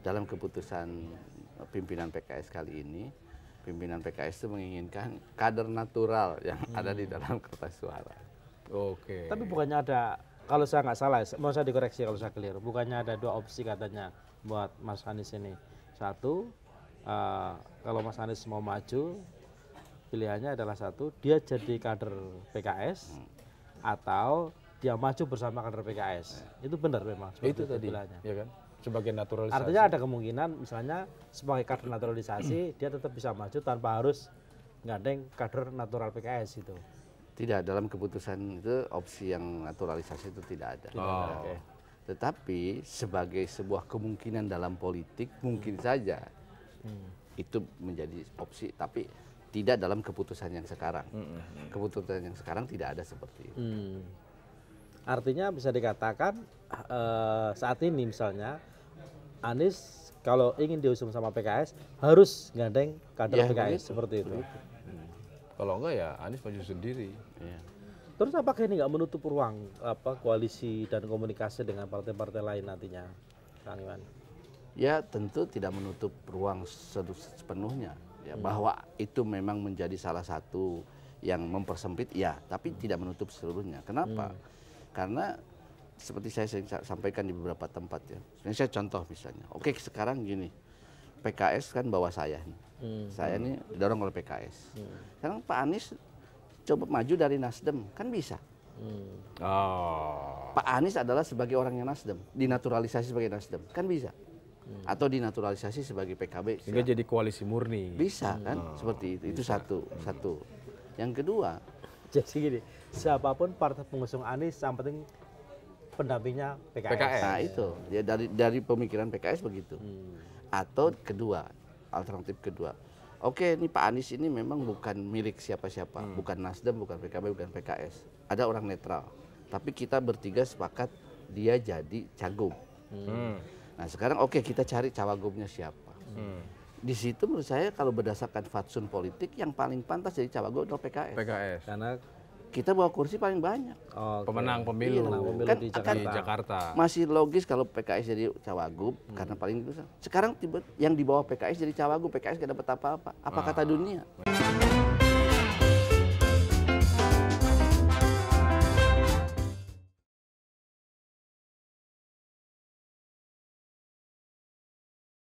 Dalam keputusan pimpinan PKS kali ini, pimpinan PKS itu menginginkan kader natural yang ada di dalam kertas suara. Oke. Tapi bukannya ada kalau saya nggak salah, mau saya dikoreksi kalau saya clear. Bukannya ada dua opsi katanya buat Mas Anies ini. Satu, eh, kalau Mas Anies mau maju, pilihannya adalah satu, dia jadi kader PKS atau dia maju bersama kader PKS. Itu benar memang. itu tadi, pilihannya. ya kan? Sebagai naturalisasi. Artinya ada kemungkinan misalnya sebagai kader naturalisasi dia tetap bisa maju tanpa harus gandeng kader natural PKS itu. Tidak dalam keputusan itu opsi yang naturalisasi itu tidak ada. Oh. Oke. Tetapi sebagai sebuah kemungkinan dalam politik mungkin saja itu menjadi opsi, tapi tidak dalam keputusan yang sekarang. Keputusan yang sekarang tidak ada seperti itu. Hmm. Artinya bisa dikatakan eh, saat ini misalnya Anies kalau ingin diusung sama PKS harus gandeng kader Ya, PKS begitu, seperti itu. Kalau enggak ya Anies maju sendiri. Ya. Terus apakah ini nggak menutup ruang apa koalisi dan komunikasi dengan partai-partai lain nantinya, Kang Iwan? Ya tentu tidak menutup ruang sepenuhnya ya bahwa itu memang menjadi salah satu yang mempersempit ya tapi tidak menutup seluruhnya. Kenapa? Karena seperti saya sering sa- sampaikan di beberapa tempat ya. Ini saya contoh misalnya. Oke sekarang gini. PKS kan bawa saya nih. Saya ini didorong oleh PKS. Sekarang Pak Anies coba maju dari Nasdem kan bisa. Hmm. Oh. Pak Anies adalah sebagai orangnya Nasdem, dinaturalisasi sebagai Nasdem, kan bisa. Atau dinaturalisasi sebagai PKB, Sehingga jadi koalisi murni. bisa kan? Seperti itu. Itu satu, satu. Yang kedua, Jadi gini, siapa pun partai pengusung Anies yang penting pendampingnya PKS. PKS. nah itu ya dari dari pemikiran PKS begitu. Atau kedua, alternatif kedua. Oke, ini Pak Anies ini memang bukan milik siapa-siapa, bukan Nasdem, bukan PKB, bukan PKS. Ada orang netral. Tapi kita bertiga sepakat dia jadi cagup. Hmm. Nah sekarang oke kita cari cawagupnya siapa. Hmm. Di situ menurut saya kalau berdasarkan fatsun politik yang paling pantas jadi cawagup adalah PKS. PKS. Karena Kita bawa kursi paling banyak. oh, Pemenang Iya, pemilu. Pemenang pemilu Kan di akan- Jakarta. di Jakarta. Masih logis kalau PKS jadi cawagup karena paling besar. Sekarang tiba yang di bawah PKS jadi cawagup, PKS gak dapat apa-apa. Apa kata dunia?